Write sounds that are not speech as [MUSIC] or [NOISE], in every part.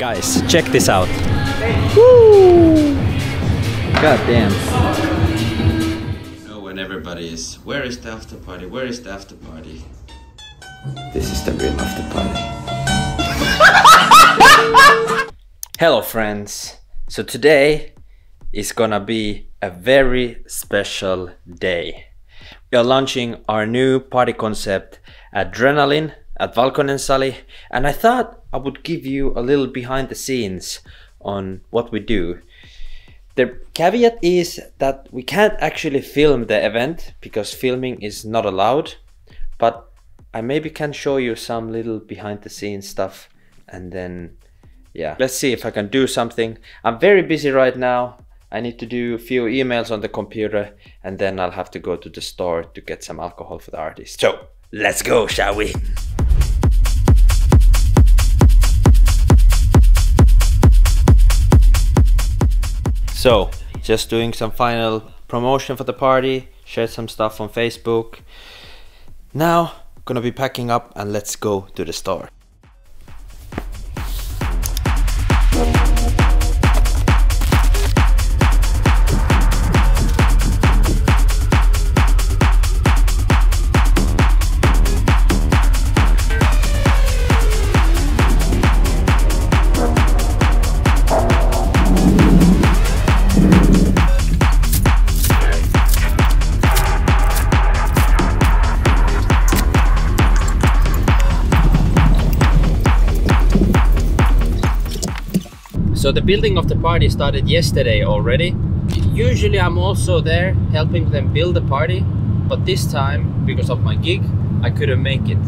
Guys, check this out. Woo! God damn. You know when everybody is, where is the after party? Where is the after party? This is the real after party. Hello friends. So today is gonna be a very special day. We are launching our new party concept, Adrenaline, at Valkoinen Sali, and Sally, and I thought I would give you a little behind the scenes on what we do. The caveat is that we can't actually film the event because filming is not allowed, but I maybe can show you some little behind the scenes stuff and then yeah, let's see if I can do something. I'm very busy right now. I need to do a few emails on the computer and then I'll have to go to the store to get some alcohol for the artist. So let's go, shall we? So, just doing some final promotion for the party, shared some stuff on Facebook. Now, gonna be packing up and let's go to the store. So the building of the party started yesterday already. Usually I'm also there helping them build the party, but this time because of my gig, I couldn't make it.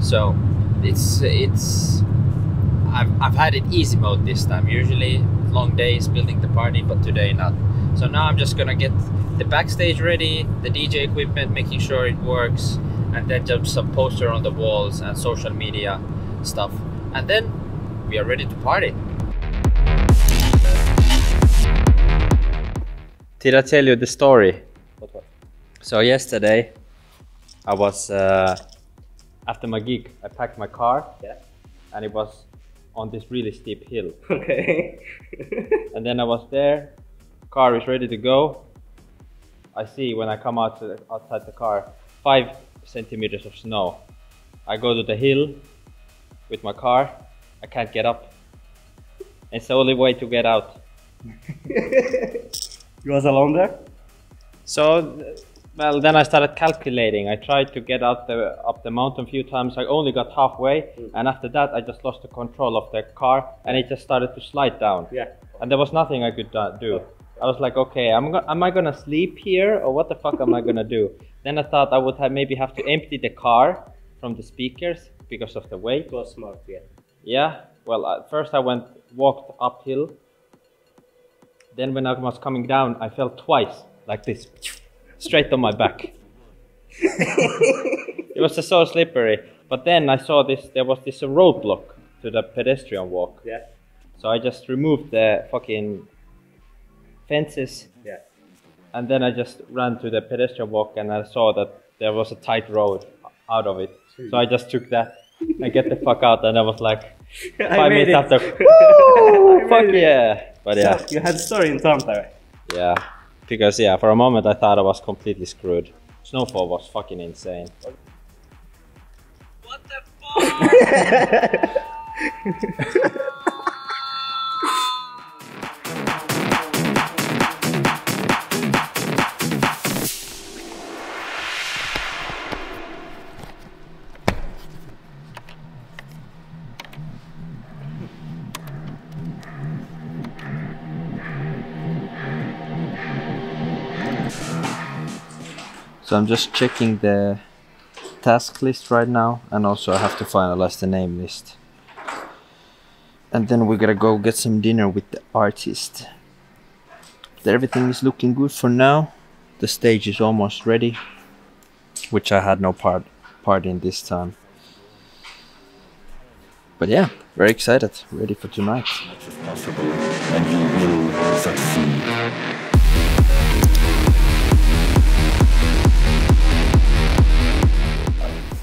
So it's it's I've, I've had it easy mode this time. Usually long days building the party, but today not. So now I'm just gonna get the backstage ready, the DJ equipment, making sure it works, and then just some poster on the walls and social media stuff. And then we are ready to party. Did I tell you the story? What was? So yesterday, I was uh, after my gig. I packed my car, Yeah. and it was on this really steep hill. [LAUGHS] Okay. [LAUGHS] And then I was there. Car is ready to go. I see when I come out the, outside the car, five centimeters of snow. I go to the hill with my car. I can't get up. It's the only way to get out. [LAUGHS] you was alone there? So, well, then I started calculating. I tried to get out the up the mountain a few times. I only got halfway, mm. and after that, I just lost the control of the car, and it just started to slide down. Yeah. And there was nothing I could do. [LAUGHS] I was like, okay, I'm am I gonna sleep here, or what the fuck am I gonna do? [LAUGHS] Then I thought I would have maybe have to empty the car from the speakers because of the weight. It was smart, yeah. Yeah. Well, at first I went walked uphill. Then when I was coming down, I fell twice like this, straight on my back. [LAUGHS] it was so slippery. But then I saw this. There was this roadblock to the pedestrian walk. Yeah. So I just removed the fucking fences, Yeah. and then I just ran to the pedestrian walk, and I saw that there was a tight road out of it. So I just took that and get the fuck out, and I was like, [LAUGHS] five minutes it. after, [LAUGHS] woo, fuck it. yeah! But yeah, So, you had a story in Tampere. yeah, because yeah, for a moment I thought I was completely screwed. Snowfall was fucking insane. What the fuck? [LAUGHS] [LAUGHS] So I'm just checking the task list right now, and also I have to finalize the name list. And then we gotta go get some dinner with the artist. But everything is looking good for now. The stage is almost ready, which I had no part part in this time. But yeah, very excited, ready for tonight. as possible, and you will succeed.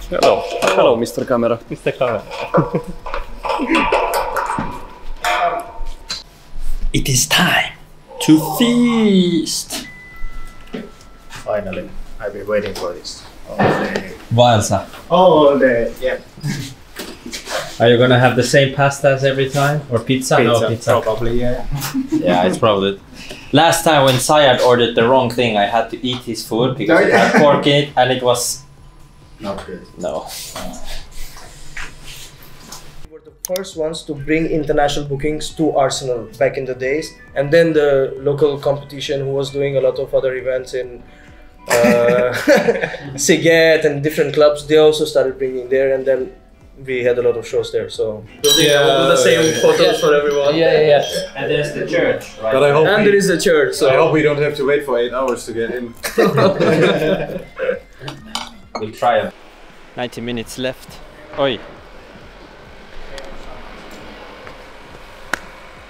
Hello. Hello, Mr. Camera. Mr. Camera. It is time to feast! Finally, I've been waiting for this all day. Valsa, All day, yeah. are you gonna have the same pasta as every time? Or pizza? no, pizza. probably, yeah. Yeah, it's probably. Last time when Sajjad ordered the wrong thing, I had to eat his food because oh, it had pork in it and it was. Not good. No. We were the first ones to bring international bookings to Arsenal back in the days, and then the local competition, who was doing a lot of other events in uh, [LAUGHS] Siget and different clubs, they also started bringing there, and then we had a lot of shows there. So Yeah, the same yeah, photos for everyone. Yeah, yeah, yeah. And there's the church, right? But I hope And we, there is the church. So I hope we don't have to wait for eight hours to get in. [LAUGHS] [LAUGHS] We'll try it. 90 minutes left. Oi.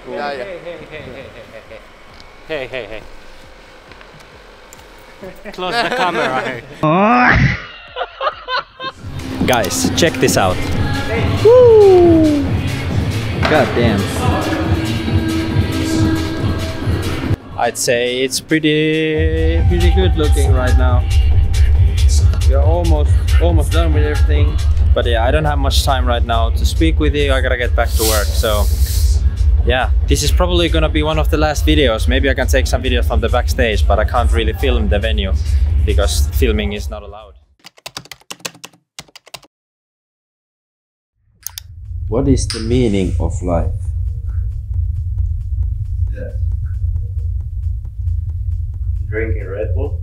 Yeah, yeah. Hey, hey, hey. Hey, hey, hey, hey, hey. [LAUGHS] Close the camera. Hey. [LAUGHS] Guys, check this out. Woo! God damn. I'd say it's pretty pretty good looking right now. We're almost almost done with everything. But yeah, I don't have much time right now to speak with you. I gotta get back to work. So yeah, this is probably gonna be one of the last videos. Maybe I can take some videos from the backstage, but I can't really film the venue because filming is not allowed. What is the meaning of life? Drinking Red Bull.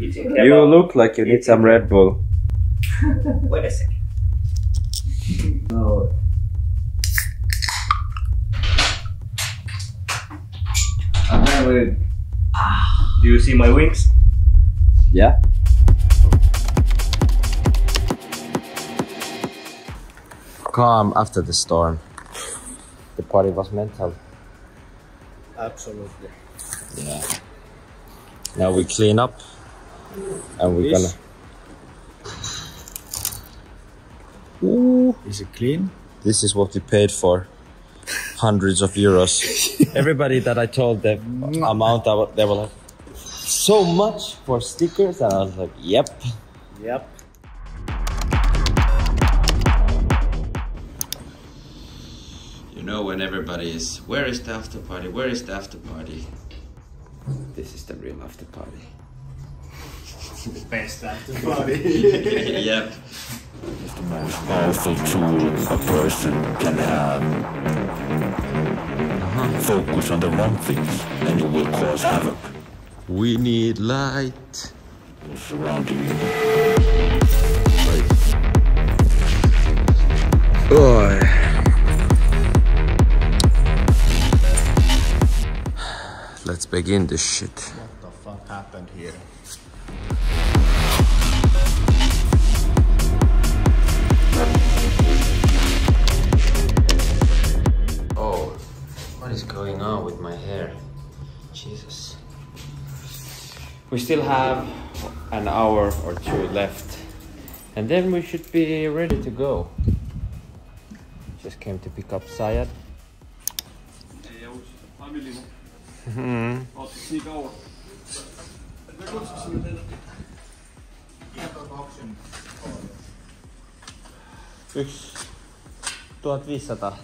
Eating You look like you need some Red Bull. [LAUGHS] Wait a second. No. Apparently. Do you see my wings? Yeah? Calm after the storm. The party was mental. Absolutely. Yeah. Now we clean up and we're gonna. Ooh, Is it clean? this is what we paid for. Hundreds of euros. [LAUGHS] Everybody that I told the amount, I wa- they were like, so much for stickers? And I was like, yep. Yep. You know when everybody is, where is the after party? Where is the after party? This is the real after party. Best after party. yep. most powerful tool a person can have. Focus on the wrong things and you will cause havoc We need light. surrounding you. Let's begin this shit. What the fuck happened here? Oh, what is going on with my hair? Jesus. We still have an hour or two left, and then we should be ready to go. Just came to pick up Sajjad. Yksi 1500.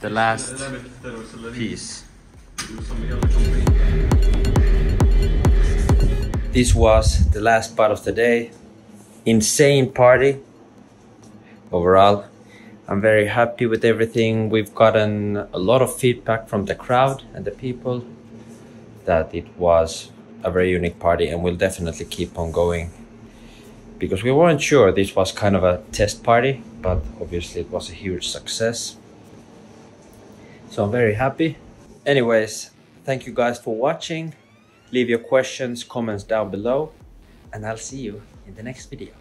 The last piece. This was the last part of the day. Insane party. Overall, I'm very happy with everything. We've gotten a lot of feedback from the crowd and the people that it was a very unique party and we'll definitely keep on going because we weren't sure this was kind of a test party, but obviously it was a huge success. So I'm very happy. Anyways, thank you guys for watching. Leave your questions, comments down below, and I'll see you in the next video.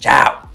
Ciao!